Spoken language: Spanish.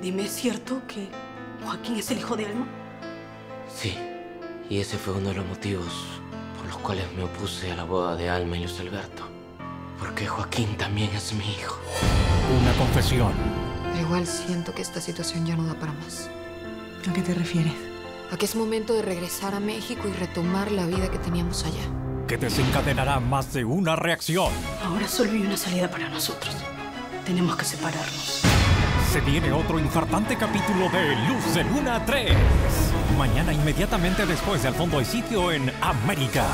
Dime, ¿es cierto que Joaquín es el hijo de Alma? Sí, y ese fue uno de los motivos por los cuales me opuse a la boda de Alma y Luis Alberto. Porque Joaquín también es mi hijo. Una confesión. Pero igual siento que esta situación ya no da para más. ¿A qué te refieres? A que es momento de regresar a México y retomar la vida que teníamos allá. Que desencadenará más de una reacción. Ahora solo hay una salida para nosotros. Tenemos que separarnos. Se viene otro infartante capítulo de Luz de Luna 3. Mañana inmediatamente después de Al fondo hay sitio en América.